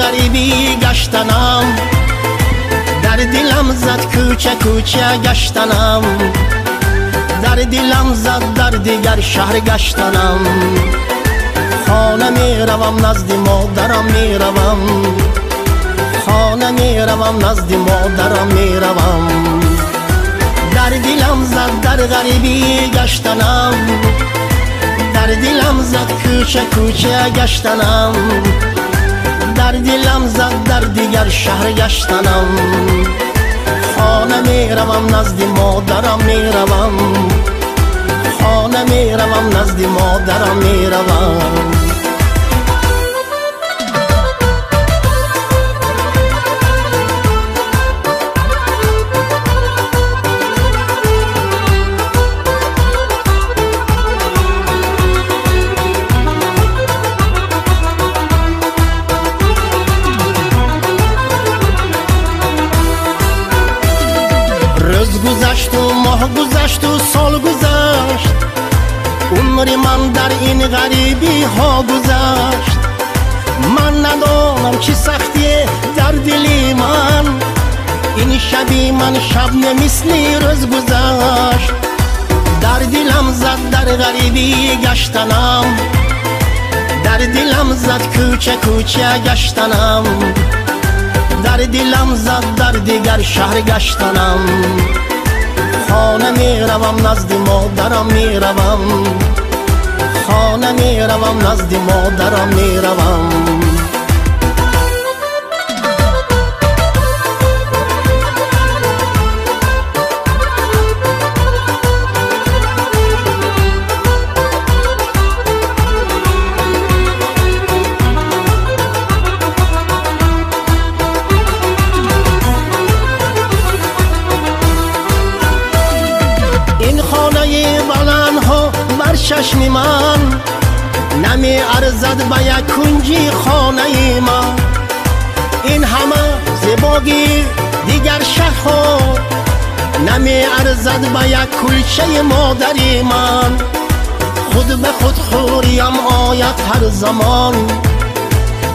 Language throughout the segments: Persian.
ғарибӣ гаштанам. Дар дилам зад кӯча кӯча гаштанам. Дар дилам зад дар дигар шаҳр гаштанам. Хона меравам назди модарам меравам. Хона меравам назди модарам меравам. Дар дилам зад дар ғарибӣ гаштанам. Дар дилам зад кӯча кӯча гаштанам дар дилам зад дар дигар шаҳр гаштанам. Хона меравам назди модарам меравам хона меравам назди модарам меравам гузашту моҳ гузашту сол гузашт. Умри ман дар ин ғарибиҳо гузашт. Ман надонам чӣ сахтие дар дили ман. Ин шаби ман шаб немисли рӯз гузашт дар дилам зад дар ғарибӣ гаштанам. Дар дилам зад кӯча кӯча гаштанам. Дар дилам зад дар дигар шаҳр гаштанам хона меравам назди модарам меравам хона меравам назди модарам меравам چشم من نمی ارزد به یک کنجی خانه من این همه زیباگی دیگر شهر نمی ارزد به یک کلچه مادری من. خود به خود خوریم آید هر زمان.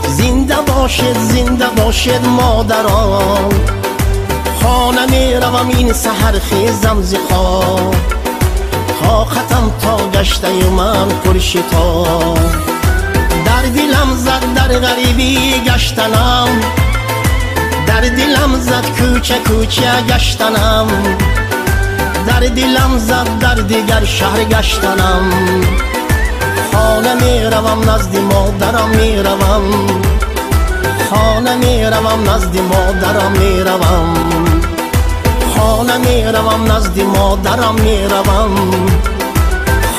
زنده باشد زنده باشد مادران. خانه می روم این سهر خیزم زخواه ختم تا گشته من پرشتا در دلم زد در غریبی گشتنم. در دلم زد کوچه کوچه گشتنم. در دلم زد در دیگر شهر گشتنم. خانه می روم نزد مادرم می روم. خانه می روم نزد مادرم می روم. خانه می روم نزد مادرم می روم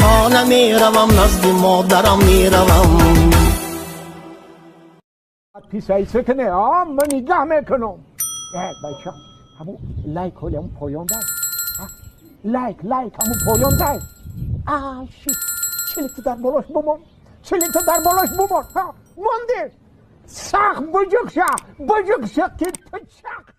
خانه می روم نزد مادرم می روم پیسایی سکنه آه من نگاه می‌کنم بچه همون لایک های همون پایان دار لایک لایک همون پایان دار آه شی چلیت در بالاش بمان چلیت در بالاش بمان مانده سخ بجوک شا بجوک شا که تو چخ